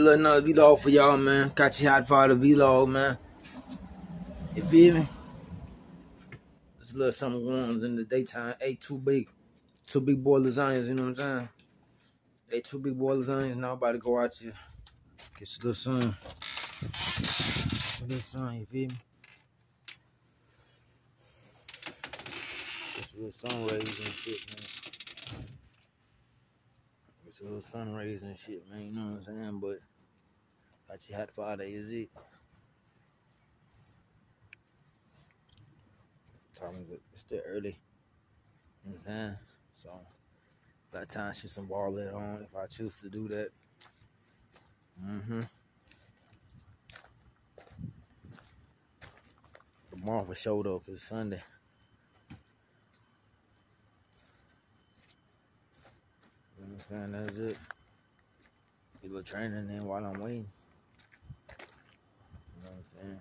a little another vlog for y'all, man. Got you hot for the vlog, man. You feel me? Just a little something warms in the daytime. Ate two big, two big boy lasagnas, you know what I'm saying? Ate two big boy lasagnas, now about to go out here. Get some little sun. Get little sun, you feel me? Get some little sun rays and shit, man. Little sun rays and shit, man, you know what I'm saying? But you hot for is it? time is it? It's still early. You know what I'm saying? So, got time shoot some ball later on if I choose to do that. Mm-hmm. Tomorrow for show though, cause it's Sunday. You know what I'm saying? That's it. Little training then while I'm waiting. You know what I'm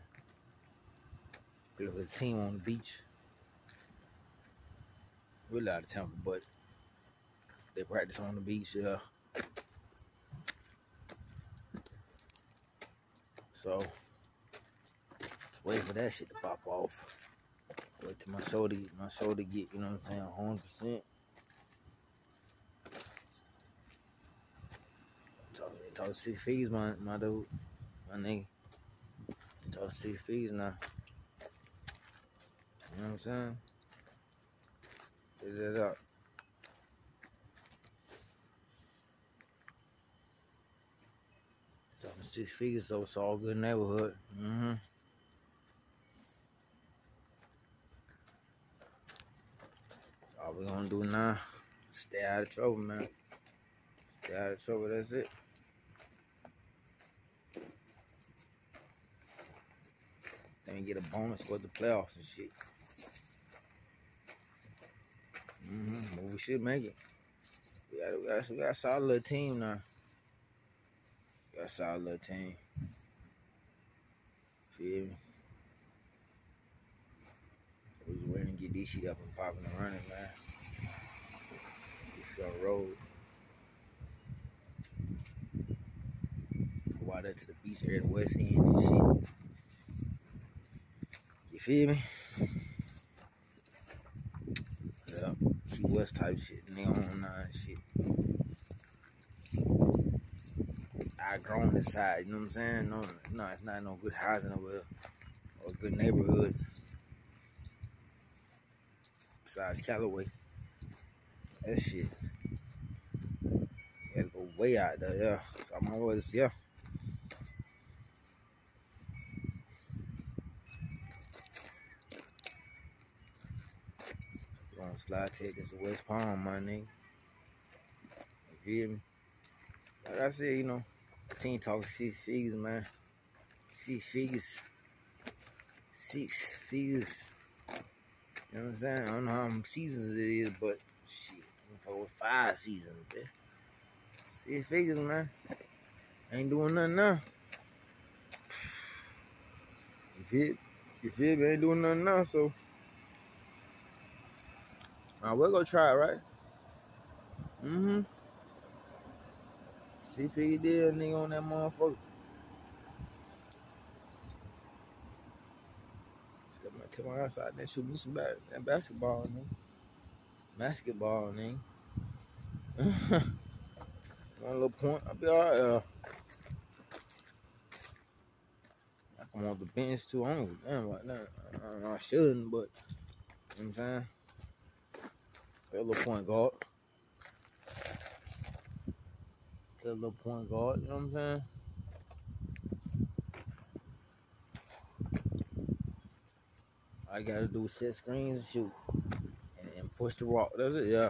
saying? His team on the beach really out of Tampa, but they practice on the beach, yeah. So, wait for that shit to pop off. Wait till my shoulder, my shoulder get, you know what I'm saying, 100%. Talk, talk six fees, my, my dude, my nigga. Talk six fees now. You know what I'm saying? Get it up. Talking six figures, so it's all good neighborhood. Mm-hmm. All we gonna do now, stay out of trouble, man. Stay out of trouble, that's it. Then get a bonus for the playoffs and shit. Mm-hmm. But we should make it. We got, we got, we got a solid little team now. We got a solid little team. Feel me? We just waiting to get this shit up and popping and running, man. We on road. Go out there to the beach area at the west end and shit. You feel me? Yeah, Key West type shit. Nigga on nine shit. I grown this side, you know what I'm saying? No, no, it's not no good housing over or good neighborhood. Besides Callaway. That shit. Gotta go way out there, yeah. So I'm always, yeah. Slide tickets to West Palm, my nigga. You feel me? Like I said, you know, team talk six figures, man. Six figures. Six figures. You know what I'm saying? I don't know how many seasons it is, but shit, I'm with five seasons, man. Six figures, man. Ain't doing nothing now. You feel? You feel me? Ain't doing nothing now, so. Now we're gonna try it, right? Mm-hmm. See if he did nigga on that motherfucker. Step my to my outside, then shoot me some bat that basketball, nigga. Basketball, nigga. One little point, I'll be alright. Uh, I come on the bench too. I don't damn about that. I, I, I shouldn't, but you know what I'm saying. That little point guard. That little point guard, you know what I'm saying? I gotta do set screens and shoot. And, and push the rock. That's it, yeah.